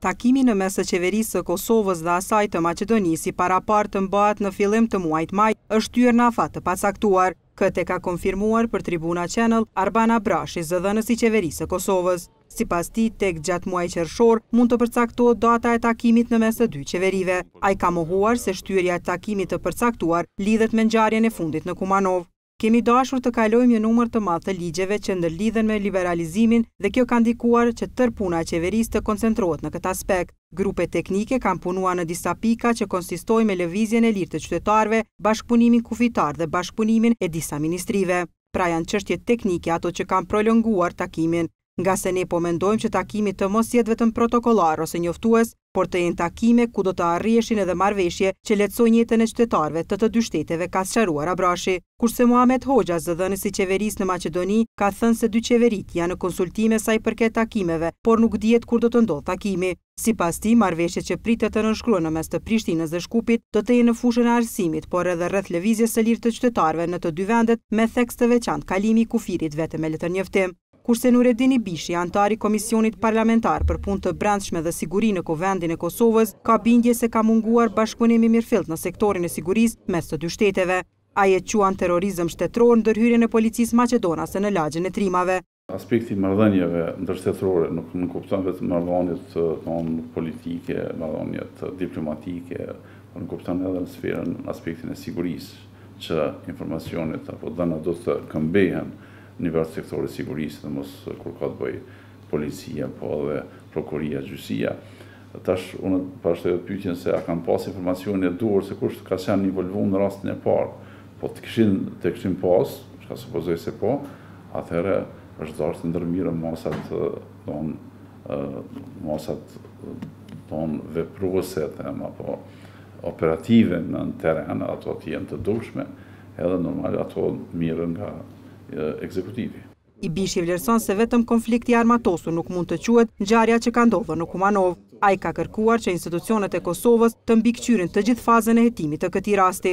Takimi në mes të Qeverisë së Kosovës dhe asaj të Maqedonisë i paraparë të mbahet në fillim të muajit maj, është shtyrë në afat të pacaktuar. Këtë e ka konfirmuar për Tribuna Channel, Arban Abrashi, zëdhënës i Qeverisë së Kosovës. Sipas tij, tek gjatë muajit qershor, mund të përcaktohet data e takimit në mes të dy qeverive. Ai ka mohuar se shtyrja e takimit të përcaktuar lidhet me ngjarjen e fundit në Kumanovë. Kemi dashur të kalojmë një numër të madh të ligjeve që ndërlidhen me liberalizimin dhe kjo ka ndikuar që tërë puna e qeverisë të koncentrohet në këtë aspekt. Grupe teknike kanë punuar në disa pika që konsistojnë me lëvizjen e lirë të qytetarëve, bashkëpunimin kufitar dhe bashkëpunimin e disa ministrive. Pra janë çështje teknike ato që kanë prolonguar takimin. ngase ne po mendojmë që takimi të mos jetë vetëm protokollar ose njoftues, por të jenë takime ku do të arriheshin edhe marrëveshje që lehtësojnë jetën e qytetarëve të të dy shteteve, ka sqaruar Abrashi. Kurse Muhamet Hoxha, zëdhënës i qeverisë në Maqedoni, ka thënë se dy qeveritë janë në konsultime sa i përket takimeve, por nuk dihet kur do të ndodhë takimi. Sipas tij, marrëveshjet që pritet të nënshkruhen në mes të Prishtinës dhe Shkupit do të jenë në fushën e arsimit, por edhe rreth lëvizjes së lirë të qytetarëve në të dy vendet, me theks të veçantë kalimi i kufirit vetëm me letërnjoftim. Kurse Nuredin Ibishi, anëtar i Komisionit parlamentar për Punë të Brendshme dhe Siguri në Kuvendin e Kosovës, ka bindje se ka munguar bashkëpunim i mirëfilltë në sektorin e sigurisë mes të dy shteteve. Ai e quan terrorizëm shtetëror ndërhyrjen e policisë maqedonase në lagjen e Trimave. Aspekti i marrëdhënieve ndërshtetërore nuk nënkupton vetëm marrëdhëniet tona politike, marrëdhëniet diplomatike, por nënkupton edhe në sferën, në aspektin e sigurisë, që informacionet apo të dhënat duhet të këmbehen nivel sektori i sigurisë sidomos kur ka të bëjë policia po edhe prokuroria, gjyqësia. E tash unë të parashtroj edhe pyetjen se a kanë pasë informacionin e duhur se kush ka qenë involvun në rastin e parë? Po të kishin të kishin pasë, çka supozoj se po, atëherë është dashtë të ndërmirën masat tona masat tona vepruese them apo operative në terren, ato të jenë të dukshme, edhe normal ato mirën nga ekzekutivi. Ibishi vlerëson se vetëm konflikt i armatosur nuk mund të quhet ngjarja që ka ndodhur në Kumanovë. Ai ka kërkuar që institucionet e Kosovës të mbikëqyrin të gjithë fazën e hetimit të këtij rasti.